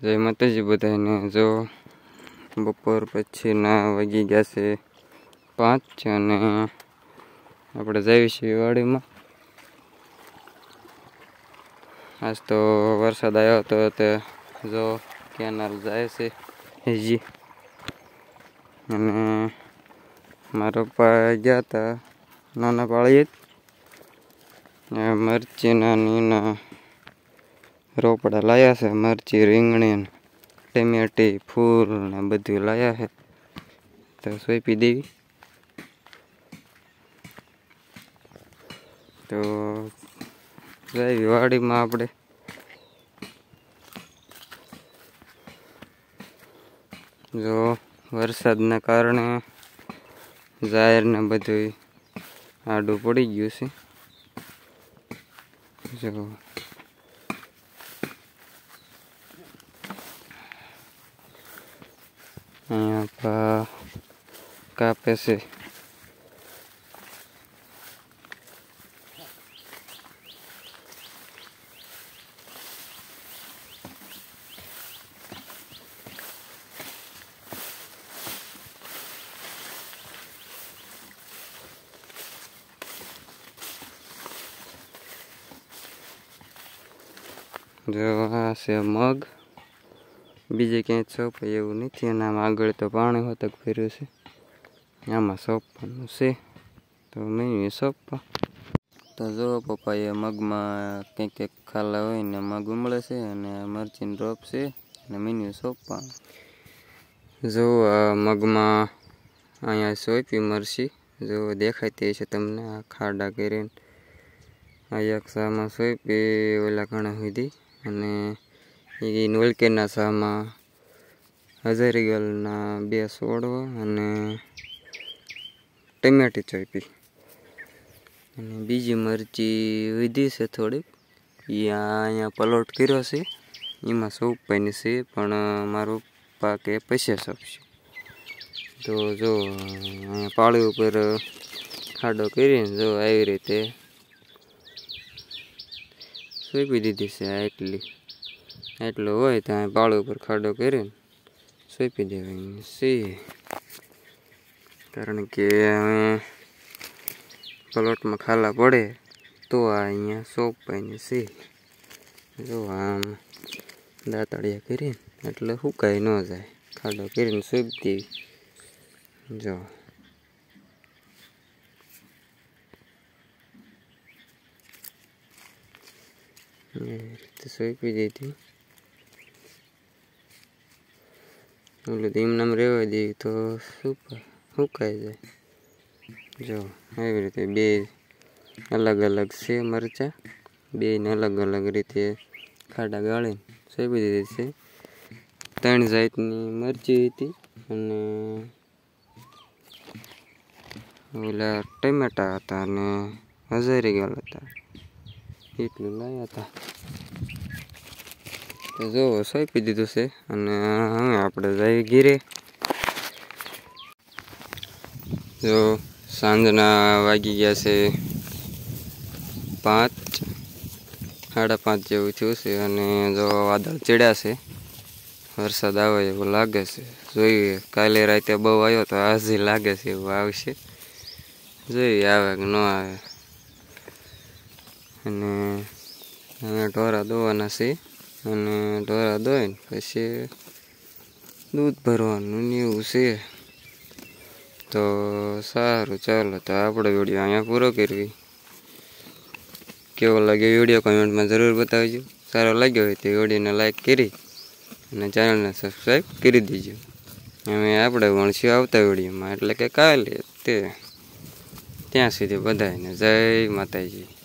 જય માતાજી બધાને. જો બપોર પછીના વાગી ગયા છે પાંચ અને આપણે જઈએ છીએ વાડીમાં આજ તો વરસાદ આવ્યો હતો તે જો કેનાલ જાય છે હજી. અને મારા પપ્પા ગયા હતા નાના પાળીએ. મરચીના નીના રોપડા લાયા છે, મરચી, રીંગણી ટમેટી, ફૂલ ને બધું લાયા છે. તો સોંપી દેવી તો જઈ વાડીમાં આપણે. જો વરસાદના કારણે જાહેર ને બધું આડું પડી ગયું છે. જો અહીંયા કાપે છે જો આ છે મગ બીજે ક્યાંય સોંપાય એવું નથી. અને આમાં આગળ તો પાણી હોતક ફેર્યું છે. આમાં સોંપવાનું છે. તો મેં સોંપવા તો જો એ મગમાં કંઈક કંઈક ખાલા હોય ને મગ ઉમળે છે અને મરચીની ડ્રોપ છે અને મીન્યુ સોપા જો મગમાં અહીંયા સોંપી મરચી જો દેખાતી છે તમને આ ખાડા કરીને. એક સામાં સોંપી ઓલા ઘણા સુધી અને એ નોલકેના શાહમાં હજારીગલના બે સોડવા અને ટમેટી ચોપી. અને બીજી મરચી વધી છે થોડીક. એ અહીંયા પલોટ કર્યો છે. એમાં સૌ પાણી છે, પણ મારું એ પૈસા શકશે તો જો, અહીંયા પાળી ઉપર ખાડો કરીને જો આવી રીતે સોંપી દીધી છે એટલી. એટલો હોય ત્યાં પાળ ઉપર ખાડો કરીને સોંપી દેવાય. સી. કારણ કે હવે પ્લોટમાં ખાલા પડે તો આ અહીંયા સોંપાઈને સી. જો આમ દાંતળિયા કરીને એટલે સુકાઈ ન જાય. ખાડો કરીને સોંપી જો. સોંપી દીધી ઓલું એમનામ રહેવા દઈએ તો સુકાઈ જાય? જો એવી રીતે બે અલગ અલગ છે મરચાં. બેને અલગ અલગ રીતે ખાડા ગાળીને સેવી દીધી છે. ત્રણ જાતની મરચી હતી અને ઓલા ટમેટા હતા અને હજારી ગાલ હતા. એટલું લાવ્યા હતા. જો, સોંપી દીધું છે અને હવે આપણે જઈએ ઘીરે. જો, સાંજના વાગી ગયા છે પાંચ, સાડા પાંચ જેવું થયું છે અને જો વાદળ ચડ્યા છે, વરસાદ આવે એવું લાગે છે. જોઈએ, કાલે રાતે બહુ આવ્યો તો આજે લાગે છે એવું આવશે. જોઈએ, આવે કે ન આવે. અને હવે ઢોરા દોવાના છે અને ઢોરા દોઈને પછી દૂધ ભરવાનું ને એવું છે. તો સારું, ચાલો તો આપણે વીડિયો અહીંયા પૂરો કરવી કેવો લાગ્યો વીડિયો કમેન્ટમાં જરૂર બતાવજો. સારો લાગ્યો હોય તો વિડીયોને લાઈક કરી અને ચેનલને સબસ્ક્રાઈબ કરી દેજો. હવે આપણે વણસ્યું આવતા વિડીયોમાં એટલે કે કાલે તે. ત્યાં સુધી બધાને જય માતાજી.